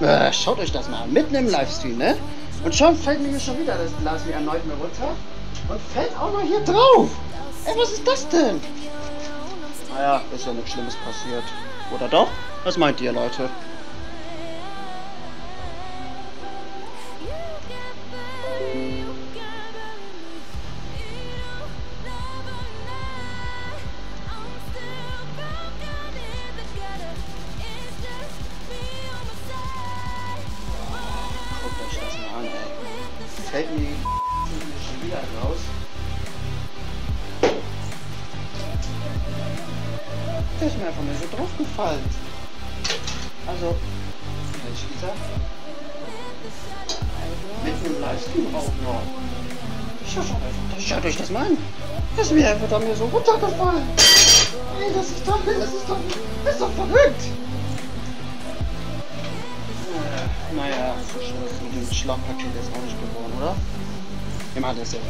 Äh, schaut euch das mal an, mitten im Livestream, ne? Und schon fällt mir hier schon wieder das Glas wie erneut mir runter. Und fällt auch noch hier drauf. Ey, was ist das denn? Naja, ist ja nichts Schlimmes passiert. Oder doch? Was meint ihr, Leute? Ey. Fällt mir schon wieder raus. Der ist mir einfach nur so draufgefallen. Also, hätte ich gesagt. Mit einem Livestream auch noch. Schaut, schaut, schaut euch das mal an. Das ist mir einfach da mir so runtergefallen. Ey, das ist doch, das ist doch, Naja, ist mit dem Schlafpaket jetzt auch nicht geworden, oder? Machen das jetzt